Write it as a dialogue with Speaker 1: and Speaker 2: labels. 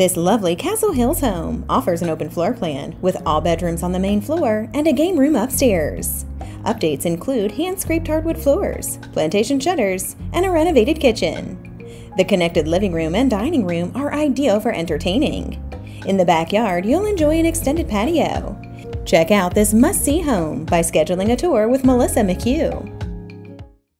Speaker 1: This lovely Castle Hills home offers an open floor plan with all bedrooms on the main floor and a game room upstairs. Updates include hand scraped hardwood floors, plantation shutters, and a renovated kitchen. The connected living room and dining room are ideal for entertaining. In the backyard, you'll enjoy an extended patio. Check out this must see home by scheduling a tour with Melissa McHugh.